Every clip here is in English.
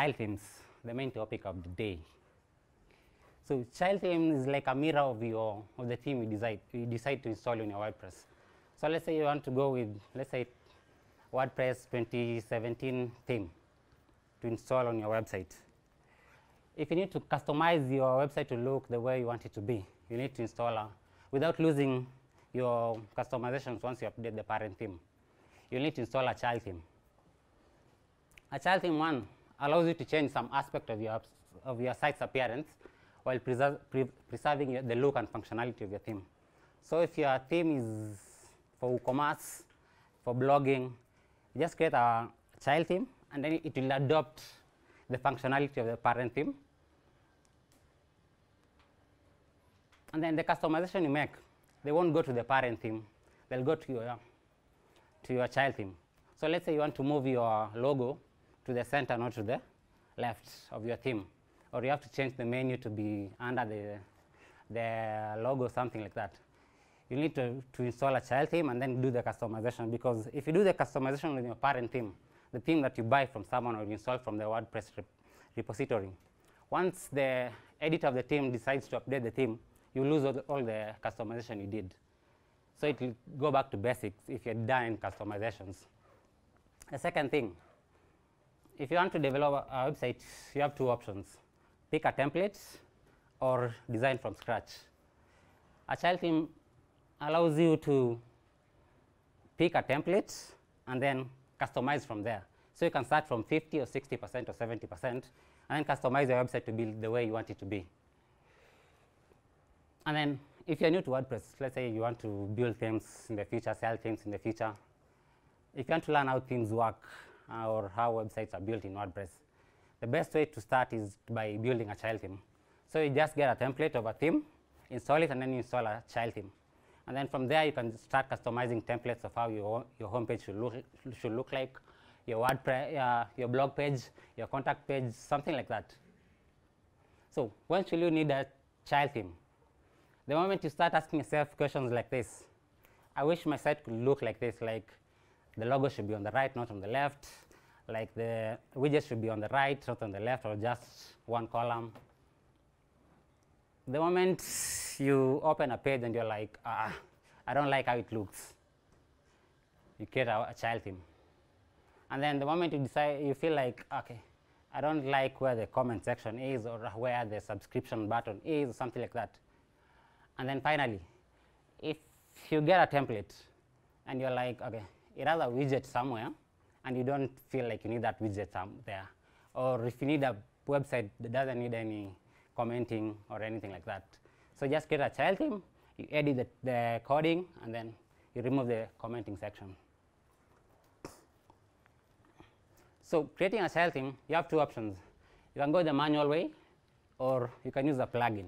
child themes, the main topic of the day. So child theme is like a mirror of your of the theme you decide you decide to install on your WordPress. So let's say you want to go with let's say WordPress 2017 theme to install on your website. If you need to customize your website to look the way you want it to be, you need to install a, without losing your customizations once you update the parent theme. You need to install a child theme. A child theme one allows you to change some aspect of your, of your site's appearance while preserve, pre preserving your, the look and functionality of your theme. So if your theme is for WooCommerce, for blogging, you just create a child theme and then it will adopt the functionality of the parent theme. And then the customization you make, they won't go to the parent theme, they'll go to your, to your child theme. So let's say you want to move your logo to the center, not to the left of your theme. Or you have to change the menu to be under the, the logo, something like that. You need to, to install a child theme and then do the customization because if you do the customization with your parent theme, the theme that you buy from someone or you install from the WordPress rep repository, once the editor of the theme decides to update the theme, you lose all the, all the customization you did. So it will go back to basics if you're done in customizations. The second thing, if you want to develop a, a website, you have two options. Pick a template or design from scratch. A child theme allows you to pick a template and then customize from there. So you can start from 50 or 60% or 70% and then customize your website to build the way you want it to be. And then if you're new to WordPress, let's say you want to build themes in the future, sell themes in the future, if you want to learn how themes work or how websites are built in WordPress, the best way to start is by building a child theme. So you just get a template of a theme, install it, and then you install a child theme. And then from there, you can start customizing templates of how your, your homepage should look, should look like, your WordPress, uh, your blog page, your contact page, something like that. So when should you need a child theme? The moment you start asking yourself questions like this, I wish my site could look like this, like the logo should be on the right, not on the left, like the widget should be on the right, not on the left, or just one column. The moment you open a page and you're like, ah, I don't like how it looks, you create a, a child theme. And then the moment you decide, you feel like, okay, I don't like where the comment section is or where the subscription button is, or something like that. And then finally, if you get a template and you're like, okay, it has a widget somewhere and you don't feel like you need that widget there, or if you need a website that doesn't need any commenting or anything like that. So just get a child theme, you edit the, the coding, and then you remove the commenting section. So creating a child theme, you have two options. You can go the manual way, or you can use a plugin.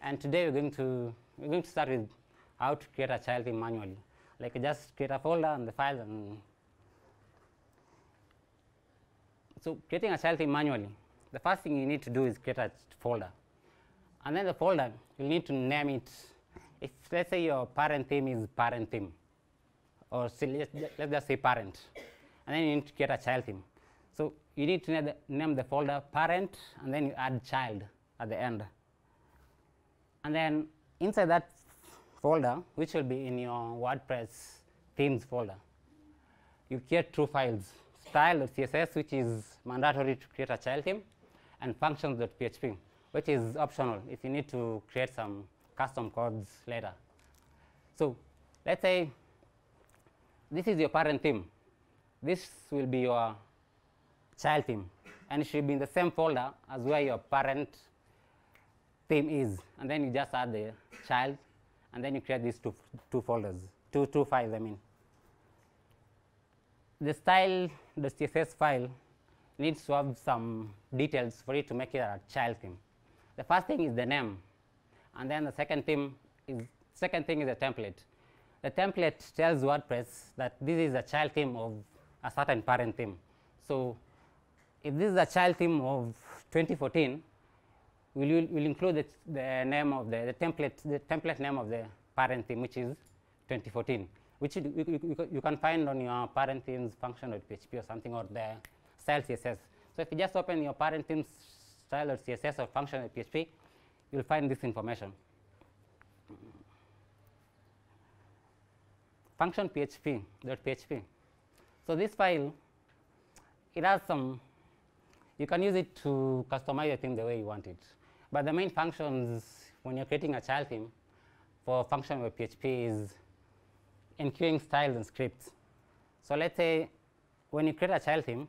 And today we're going to we're going to start with how to create a child theme manually. Like just create a folder and the file and so creating a child theme manually. The first thing you need to do is create a folder. And then the folder, you need to name it. If let's say your parent theme is parent theme, or let's, just say parent, and then you need to create a child theme. So you need to name the folder parent, and then you add child at the end. And then inside that folder, which will be in your WordPress themes folder, you create two files, style.css, which is mandatory to create a child theme, and functions.php, which is optional if you need to create some custom codes later. So let's say this is your parent theme. This will be your child theme, and it should be in the same folder as where your parent theme is. And then you just add the child, and then you create these two, two folders, two, two files, I mean. The style, the CSS file needs to have some details for it to make it a child theme. The first thing is the name, and then the second theme is second thing is a template. The template tells WordPress that this is a child theme of a certain parent theme. So if this is a child theme of 2014, we'll, we'll include the, the name of the, the template, the template name of the parent theme, which is 2014, which you, you, you, can find on your parent themes function.php or something or the style CSS. So if you just open your parent theme style.css or function.php, you'll find this information. Function PHP, .php. So this file, it has some, you can use it to customize your theme the way you want it. But the main functions when you're creating a child theme for function with PHP is enqueuing styles and scripts. So let's say when you create a child theme,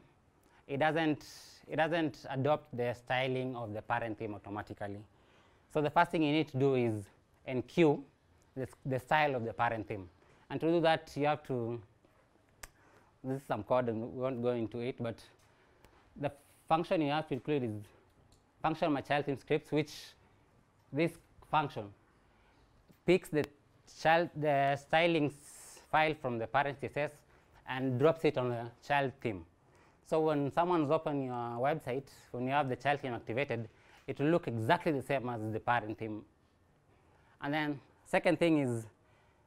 it doesn't, it doesn't adopt the styling of the parent theme automatically. So the first thing you need to do is enqueue the, the style of the parent theme. And to do that, you have to, this is some code and we won't go into it, but the function you have to include is function my child theme scripts, which this function picks the child, the styling file from the parent CSS and drops it on the child theme. So when someone's open your website, when you have the child theme activated, it will look exactly the same as the parent theme. And then second thing is,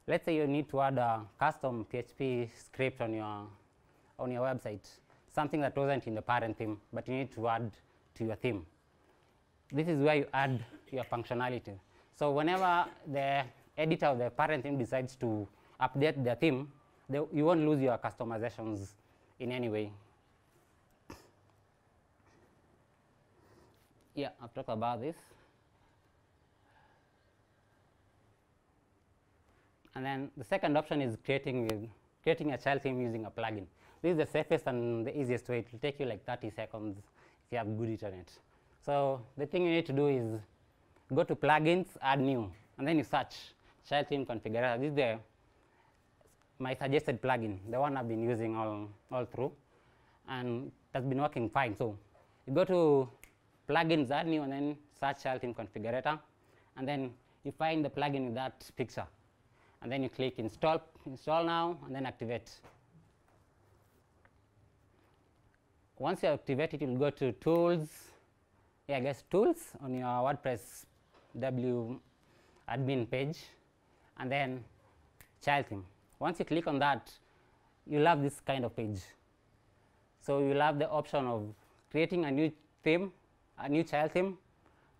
let's say you need to add a custom PHP script on your on your website, something that wasn't in the parent theme, but you need to add to your theme. This is where you add your functionality. So whenever the editor of the parent theme decides to update the theme, the, you won't lose your customizations in any way. Yeah, I've talked about this. And then the second option is creating, creating a child theme using a plugin. This is the safest and the easiest way. It will take you like 30 seconds if you have good internet. So the thing you need to do is go to plugins, add new, and then you search child theme configurator. This is the my suggested plugin, the one I've been using all, all through, and that's been working fine. So you go to plugins, add new, and then search child theme configurator, and then you find the plugin with that picture, and then you click install, install now, and then activate. Once you activate it, you'll go to tools, yeah, I guess tools on your WordPress W admin page, and then child theme. Once you click on that, you'll have this kind of page. So you'll have the option of creating a new theme, a new child theme,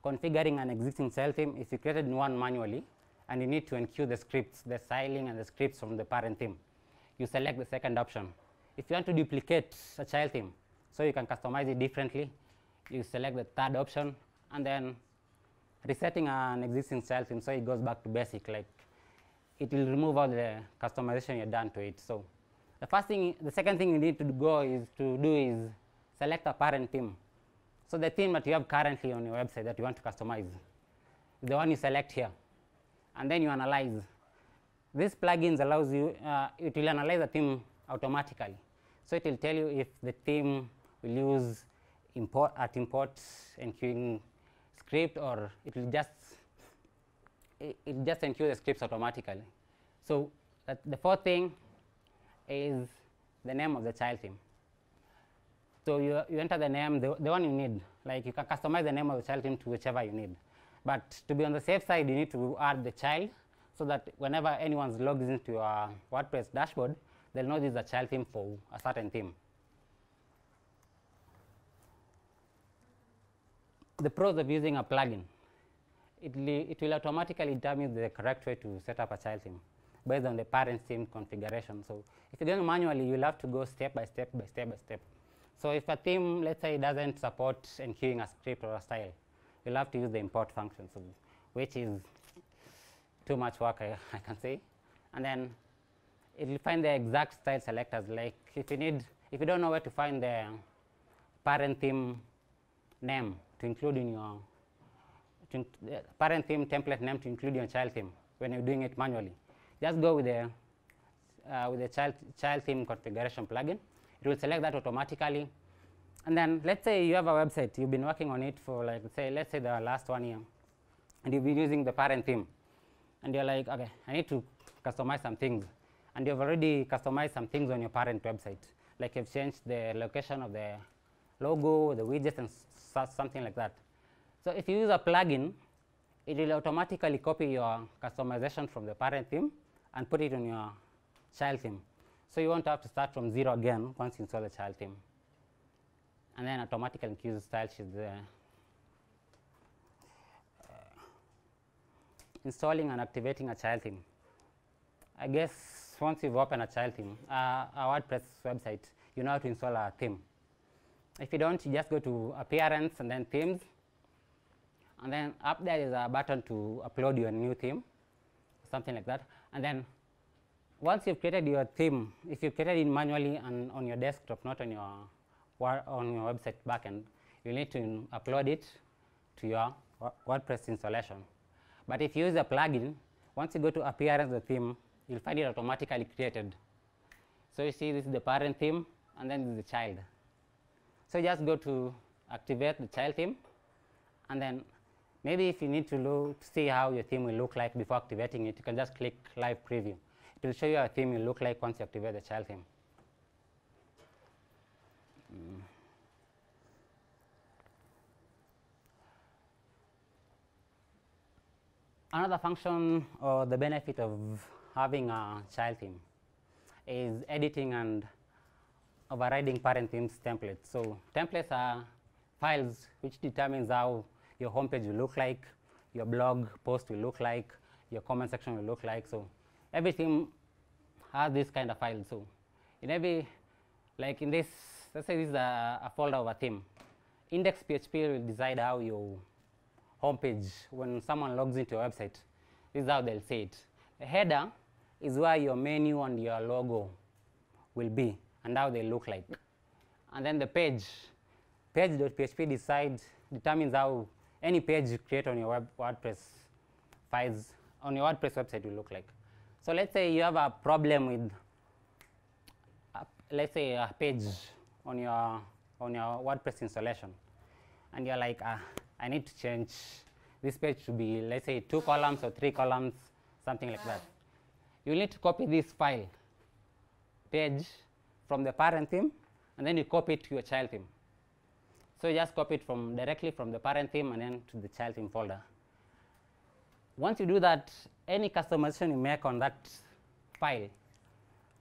configuring an existing child theme if you created one manually, and you need to enqueue the scripts, the styling and the scripts from the parent theme. You select the second option. If you want to duplicate a child theme, so you can customize it differently, you select the third option, and then resetting an existing child theme so it goes back to basic, like it will remove all the customization you've done to it. So the first thing, the second thing you need to go is to do is select a parent theme. So the theme that you have currently on your website that you want to customize, is the one you select here, and then you analyze. This plugins allows you, uh, it will analyze the theme automatically. So it will tell you if the theme will use import at import enqueuing script or it will just it, it just enqueue the scripts automatically. So the fourth thing is the name of the child theme. So you, you enter the name, the, the one you need. Like you can customize the name of the child theme to whichever you need. But to be on the safe side, you need to add the child so that whenever anyone logs into your WordPress dashboard, they'll know this is a child theme for a certain theme. The pros of using a plugin it, it will automatically determine the correct way to set up a child theme based on the parent theme configuration. So if you're doing manually, you'll have to go step by step by step by step. So if a theme, let's say, doesn't support enqueuing a script or a style, you'll have to use the import function, so which is too much work, I, I can say. And then it will find the exact style selectors. Like if you need, if you don't know where to find the parent theme name to include in your to parent theme template name to include your child theme when you're doing it manually. Just go with the uh, with the child child theme configuration plugin. It will select that automatically. And then let's say you have a website, you've been working on it for like say let's say the last one year, and you've been using the parent theme, and you're like, okay, I need to customize some things, and you've already customized some things on your parent website, like you've changed the location of the logo, the widgets, and something like that. So if you use a plugin, it will automatically copy your customization from the parent theme and put it on your child theme. So you won't have to start from zero again once you install the child theme. and then automatically includes style sheet there. Uh, installing and activating a child theme. I guess once you've opened a child theme, uh, a WordPress website, you know how to install a theme. If you don't, you just go to Appearance and then Themes, and then up there is a button to upload your new theme, something like that. And then once you've created your theme, if you created it manually and on your desktop, not on your on your website backend, you need to upload it to your WordPress installation. But if you use a plugin, once you go to appearance the theme, you'll find it automatically created. So you see this is the parent theme and then this is the child. So just go to activate the child theme and then maybe if you need to look, see how your theme will look like before activating it, you can just click live preview. It will show you how a theme will look like once you activate the child theme. Mm. Another function or the benefit of having a child theme is editing and overriding parent themes templates. So templates are files which determines how your homepage will look like, your blog post will look like, your comment section will look like. So everything has this kind of file. So in every, like in this, let's say this is a, a folder of a theme. Index PHP will decide how your homepage, when someone logs into your website, this is how they'll see it. The header is where your menu and your logo will be and how they look like. And then the page, page.php decides, determines how any page you create on your web WordPress files, on your WordPress website will look like. So let's say you have a problem with, uh, let's say a page on your, on your WordPress installation, and you're like, ah, I need to change this page to be, let's say, two columns or three columns, something like that. You need to copy this file page from the parent theme, and then you copy it to your child theme. So you just copy it from directly from the parent theme and then to the child theme folder. Once you do that, any customization you make on that file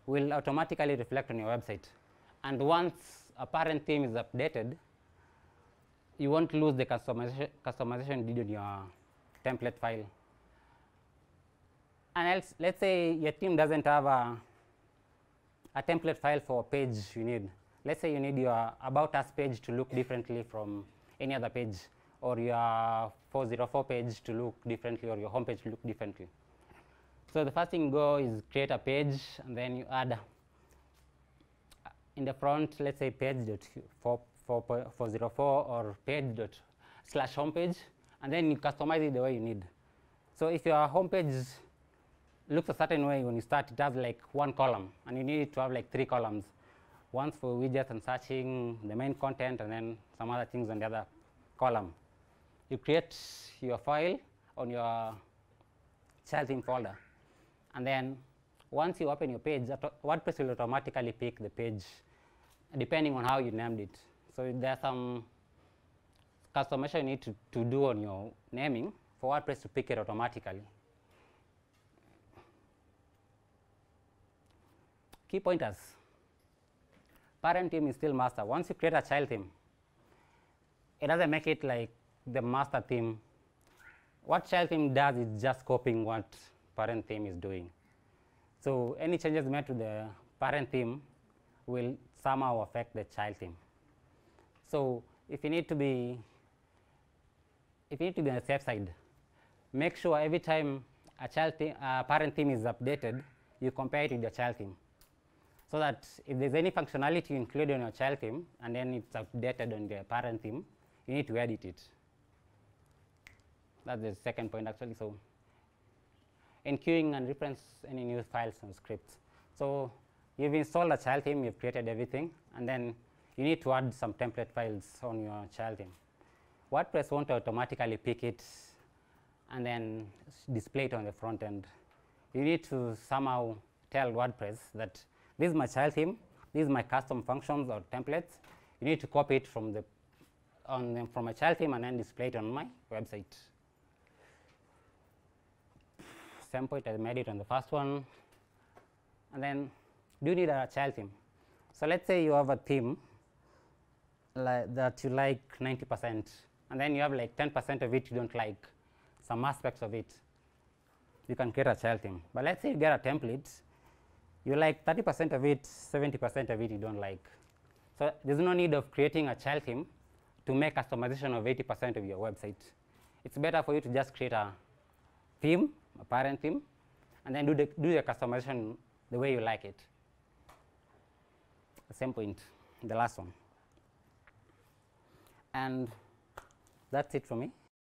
will automatically reflect on your website. And once a parent theme is updated, you won't lose the customization, customization did in your template file. And else, let's say your team doesn't have a, a template file for a page you need. Let's say you need your About Us page to look differently from any other page, or your 404 page to look differently, or your home page to look differently. So the first thing you go is create a page, and then you add in the front, let's say page page.404 or page dot slash homepage, and then you customize it the way you need. So if your homepage looks a certain way when you start, it has like one column, and you need it to have like three columns. Once for widgets and searching, the main content, and then some other things on the other column. You create your file on your child theme folder, and then once you open your page, WordPress will automatically pick the page depending on how you named it. So there's some customization you need to, to do on your naming for WordPress to pick it automatically. Key pointers. Parent theme is still master. Once you create a child theme, it doesn't make it like the master theme. What child theme does is just copying what parent theme is doing. So any changes made to the parent theme will somehow affect the child theme. So if you need to be, if you need to be on the safe side, make sure every time a child uh, parent theme is updated, you compare it with your child theme. So that if there's any functionality included in your child theme and then it's updated on the parent theme, you need to edit it. That's the second point actually. So enqueuing and reference any new files and scripts. So you've installed a child theme, you've created everything, and then you need to add some template files on your child theme. WordPress won't automatically pick it and then display it on the front end. You need to somehow tell WordPress that this is my child theme, these are my custom functions or templates. You need to copy it from the on from my child theme and then display it on my website. Same point I made it on the first one. And then do you need a child theme? So let's say you have a theme like that you like 90% and then you have like 10% of it you don't like some aspects of it you can create a child theme but let's say you get a template you like 30% of it 70% of it you don't like. So there's no need of creating a child theme to make customization of 80% of your website. It's better for you to just create a theme a parent theme and then do the do the customization the way you like it. The same point the last one. And that's it for me